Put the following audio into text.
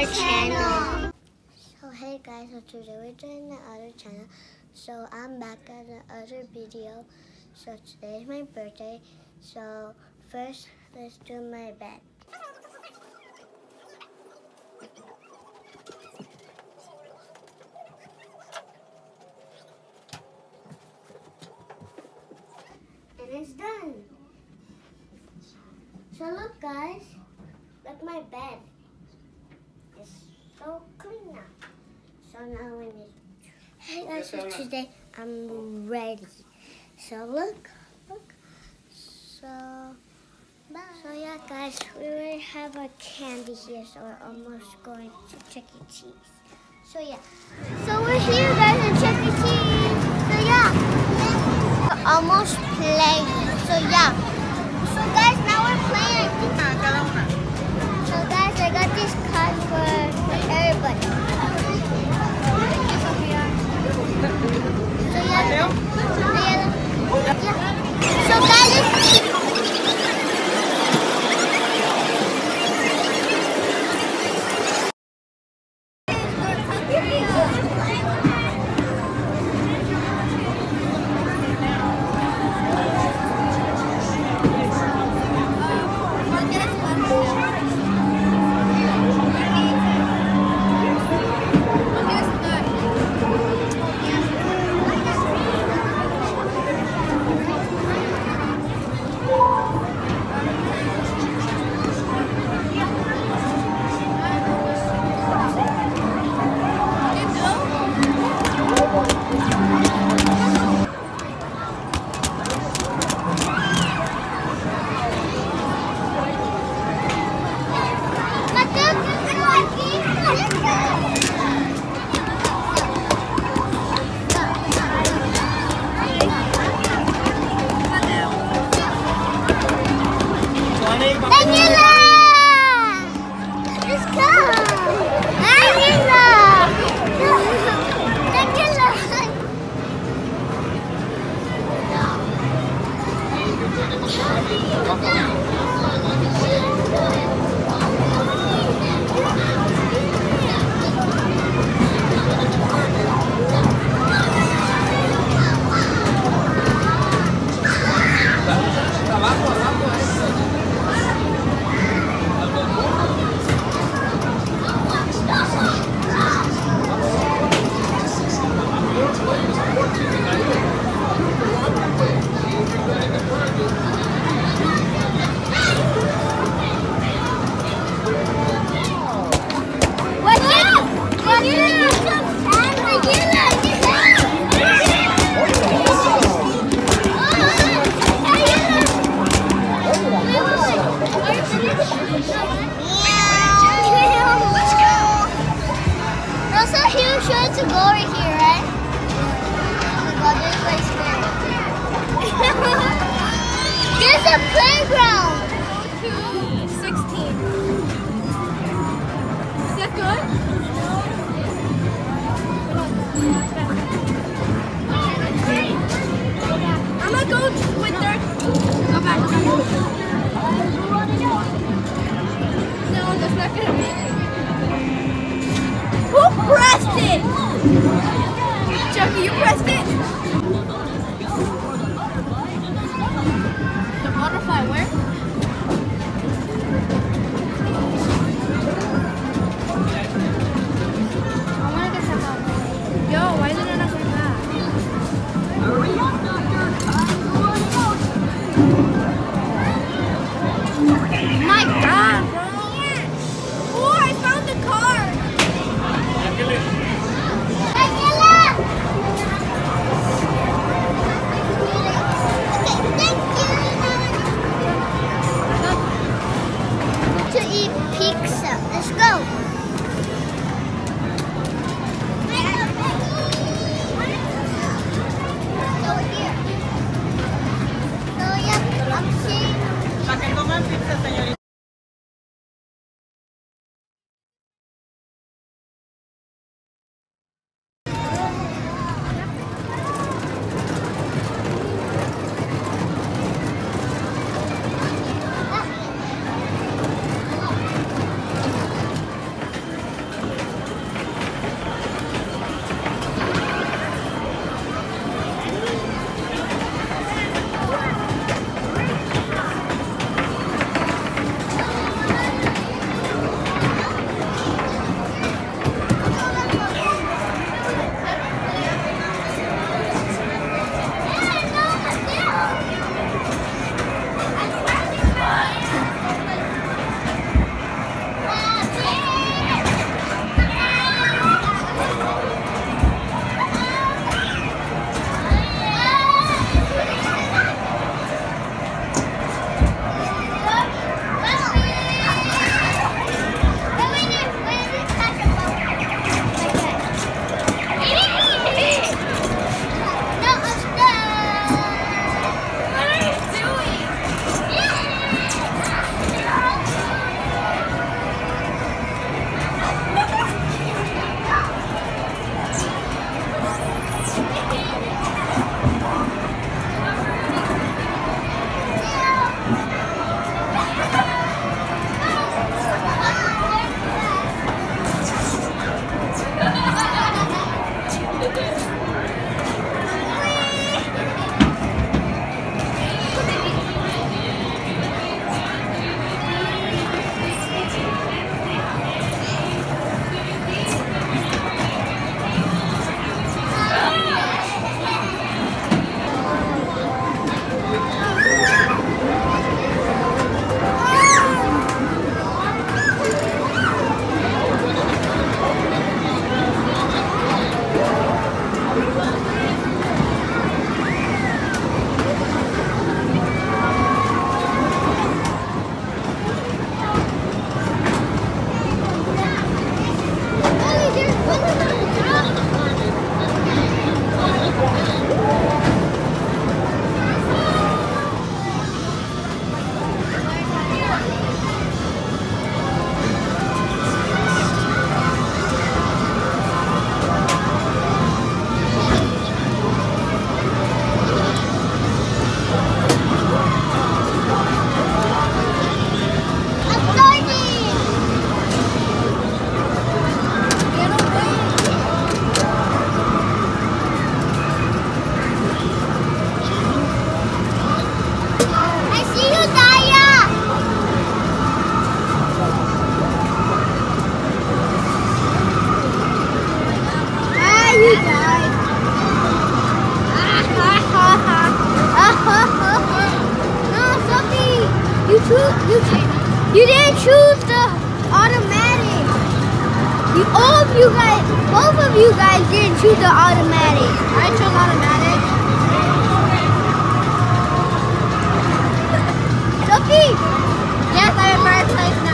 our channel. So hey guys, so today we're doing the other channel. So I'm back at the other video. So today is my birthday. So first, let's do my bed. And it's done. So look guys, look my bed. It's so clean up. So now we need. Hey guys, so today I'm ready. So look, look. So, so yeah, guys, we already have our candy here, so we're almost going to Chuck E. Cheese. So yeah, so we're here, guys, at Chuck E. Cheese. So yeah, we're almost playing. So yeah, so guys, now we're playing. Let's go! Also, he was sure to go here, right? Oh this scary. There's a playground. Both of you guys didn't choose the automatic. I chose automatic. Sophie, Yes, I'm first place